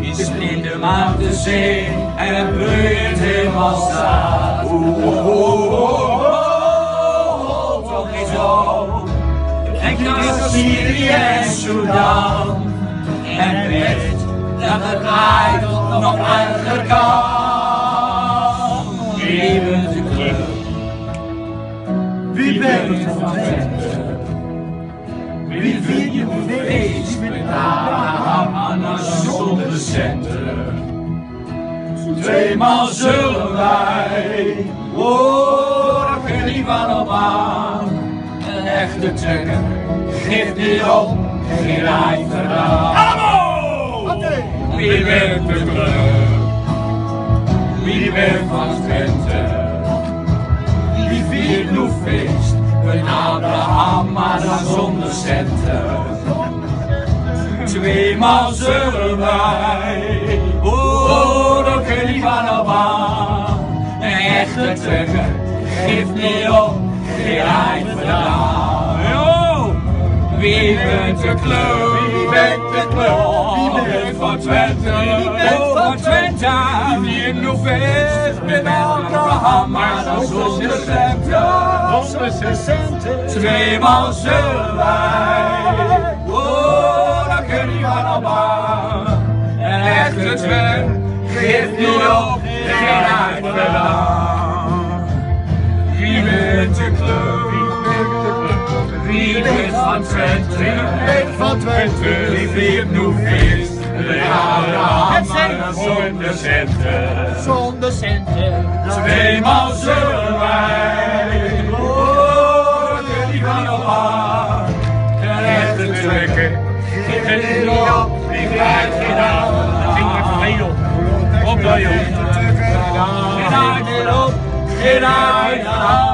Die springt hem de zee en bloeit helemaal staat. Oeh, oeh, oeh, oeh, toch niet zo. Naar Syrië en Sudan. En weet dat het eigenlijk nog erger kan. Even de club. Wie bent van Tweemaal zullen wij, oh, kun je van op aan. Een echte trekker, geeft niet op, geen rij vandaan. Allemaal! Wie bent de club? Wie bent van Twente? Wie viert nu feest? Een Abraham, maar dan zonder centen. Tweemaal zullen wij, Een echte trekker, geeft niet op, geen vandaan. Yo! Wie bent de club? Wie bent de club? Wie bent van Twente? Wie bent van Twente? Wie in de feest met maar dan zonder centen. Zonder centen. Tweemaal zullen wij, oh, dan kun je op aan. Een echte twer, geeft niet op, geen uit vandaan. Wie bent de club? Wie bent van Twente? Wie bent van Twente? Wie viert nu feest? De maar dan zonder centen. Zonder centen. Tweemaal zullen wij, dat die van op aan. Een echte trekker, geef het niet op, die krijgt geen aan. Ging even mee op. Op joh. Geen uit erop, geen erop.